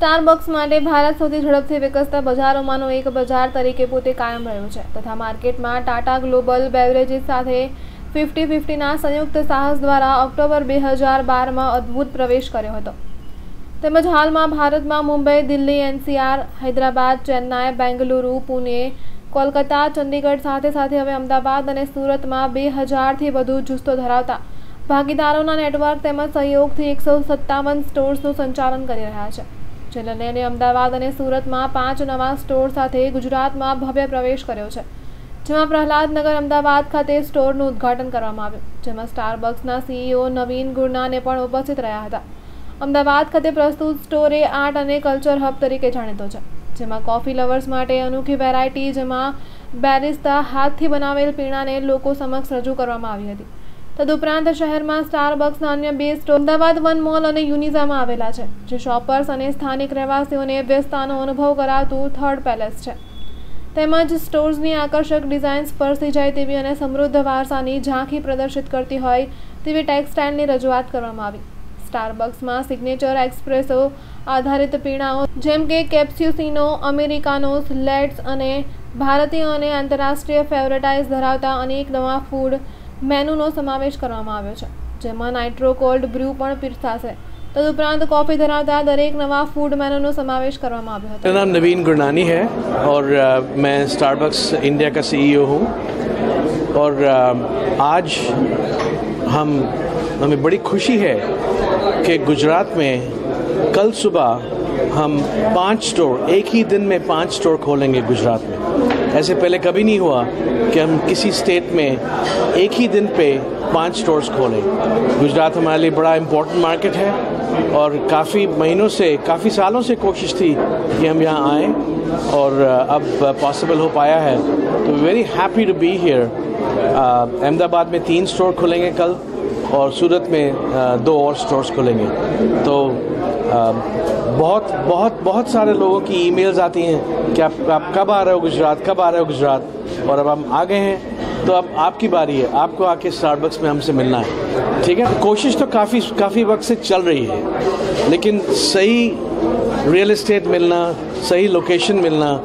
Starbucks માટે ભારત સૌથી ઝડપથી વિકસતા બજારોમાંનું એક બજાર તરીકે પોતે કાયમ રહ્યું છે તથા માર્કેટમાં ટાટા ગ્લોબલ બેવરેજીસ સાથે ફિફ્ટી ફિફ્ટીના સંયુક્ત સાહસ દ્વારા ઓક્ટોબર બે હજાર બારમાં અદ્ભુત પ્રવેશ કર્યો હતો. તેમજ હાલમાં ભારતમાં મુંબઈ, દિલ્હી, એનસીઆર, હૈદરાબાદ, ચેન્નાઈ, બેંગલુરુ, પુણે, કોલકાતા, ચંદીગઢ સાથે સાથે હવે અમદાવાદ અને સુરતમાં બે હજારથી વધુ જુસ્તો ધરાવતા ભાગીદારોના નેટવર્ક તેમજ સહયોગથી એકસો સત્તાવન સ્ટોર્સનું સંચાલન કરી રહ્યા છે. જેને લઈને અમદાવાદ અને સુરતમાં પાંચ નવા સ્ટોર સાથે ગુજરાતમાં ભવ્ય પ્રવેશ કર્યો છે. જેમાં પ્રહલાદનગર અમદાવાદ ખાતે સ્ટોરનું ઉદ્ઘાટન કરવામાં આવ્યું, જેમાં સ્ટારબક્સના સીઈઓ નવીન ગુરનાને પણ ઉપસ્થિત રહ્યા હતા. અમદાવાદ ખાતે પ્રસ્તુત સ્ટોરે આર્ટ અને કલ્ચર હબ તરીકે જાણીતો છે, જેમાં કોફી લવર્સ માટે અનોખી વેરાયટી જેમાં બેરિસ્તા હાથથી બનાવેલ પીણાને લોકો સમક્ષ રજૂ કરવામાં આવી હતી. તદુપરાંત શહેરમાં સ્ટારબક્સના અન્ય બે સ્ટોર અમદાવાદ વન મોલ અને યુનિઝામાં આવેલા છે, જે શોપર્સ અને સ્થાનિક રહેવાસીઓને વ્યસ્તતાનો અનુભવ કરાવતું થર્ડ પેલેસ છે. તેમજ સ્ટોર્સની આકર્ષક ડિઝાઇન સ્પર્શી જાય તેવી અને સમૃદ્ધ વારસાની ઝાંખી પ્રદર્શિત કરતી હોય તેવી ટેક્સટાઇલની રજૂઆત કરવામાં આવી. સ્ટારબક્સમાં સિગ્નેચર એક્સપ્રેસો આધારિત પીણાઓ, જેમ કે કેપ્સ્યુસિનો અમેરિકાનોસ લેટ્સ અને ભારતીય અને આંતરરાષ્ટ્રીય ફેવરેટાઇઝ ધરાવતા અનેક નવા ફૂડ મેનુનો સમાવેશ કરવામાં આવ્યો છે જેમાં નાઇટ્રો કોલ્ડ બ્રુ પણ પીરસાશે तदुपरांत कॉफी धरावता दरेक नवा फूड मेनू समावेश કરવામાં આવ્યો હતો मेरा नाम नवीन गुरनानी है और अ, मैं स्टारबक्स इंडिया का सीईओ हूँ और अ, आज हम हमें बड़ी खुशी है कि गुजरात में कल सुबह हम पाँच स्टोर एक ही दिन में पाँच स्टोर खोलेंगे गुजरात में। ऐसे पहले कभी नहीं हुआ कि हम किसी स्टेट में एक ही दिन पे पाँच स्टोर्स खोलें। गुजरात हमारे लिए बड़ा इम्पोर्टेंट मार्केट है और काफ़ी महीनों से, काफ़ी सालों से कोशिश थी कि हम यहाँ आएँ और अब पॉसिबल हो पाया है। तो very happy to be here Ahmedabad में तीन स्टोर खुलेंगे कल और सूरत में दो और स्टोर्स खुलेंगे। तो बहुत बहुत बहुत सारे लोगों की ईमेल्स आती हैं कि आप आप कब आ रहे हो गुजरात कब आ रहे हो गुजरात? और अब हम आ गए हैं तो अब आपकी बारी है। आपको आके स्टारबक्स में हमसे मिलना है। ठीक है? कोशिश तो काफ़ी काफ़ी वक्त से चल रही है लेकिन सही रियल एस्टेट मिलना सही लोकेशन मिलना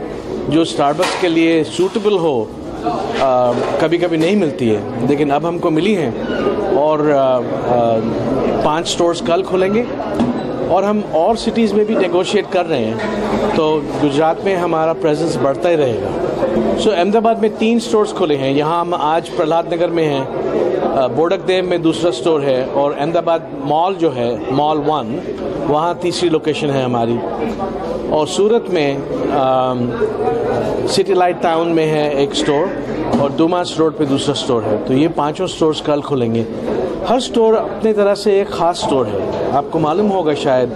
जो स्टारबक्स के लिए सूटेबल हो आ, कभी कभी नहीं मिलती है। लेकिन अब हमको मिली है और आ, आ, पाँच स्टोर्स कल खुलेंगे। और हम और सिटीज़ में भी नेगोशिएट कर रहे हैं तो गुजरात में हमारा प्रेजेंस बढ़ता ही रहेगा। सो so, अहमदाबाद में तीन स्टोर्स खुले हैं। यहाँ हम आज प्रहलाद नगर में हैं बोडक देव में दूसरा स्टोर है और अहमदाबाद मॉल जो है मॉल वन वहाँ तीसरी लोकेशन है हमारी। और सूरत में सिटी लाइट टाउन में है एक स्टोर और दुमास रोड पे दूसरा स्टोर है। तो ये पाँचों स्टोर्स कल खुलेंगे। हर स्टोर अपनी तरह से एक ख़ास स्टोर है। आपको मालूम होगा शायद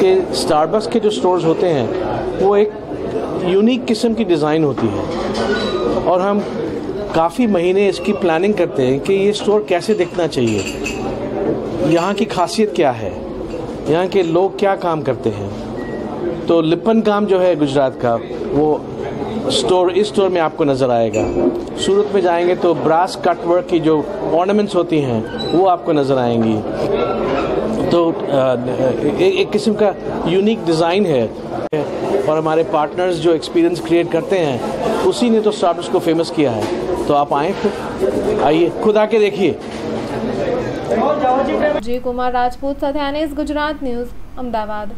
कि स्टारबक्स के जो स्टोर्स होते हैं, वो एक यूनिक किस्म की डिज़ाइन होती है। और हम काफ़ी महीने इसकी प्लानिंग करते हैं कि ये स्टोर कैसे दिखना चाहिए। यहाँ की खासियत क्या है? यहाँ के लोग क्या काम करते हैं? तो लिपन काम जो है गुजरात का, वो स्टोर इस स्टोर में आपको नज़र आएगा सूरत में जाएंगे तो ब्रास कट वर्क की जो ऑर्नामेंट्स होती हैं वो आपको नज़र आएंगी तो अ, एक, एक किस्म का यूनिक डिज़ाइन है और हमारे पार्टनर्स जो एक्सपीरियंस क्रिएट करते हैं उसी ने तो स्टार्टअप्स को फेमस किया है तो आप आएँ फिर आइए खुद आके देखिए જી કુમાર રાજપૂત સાથે એનએસ ગુજરાત ન્યૂઝ અમદાવાદ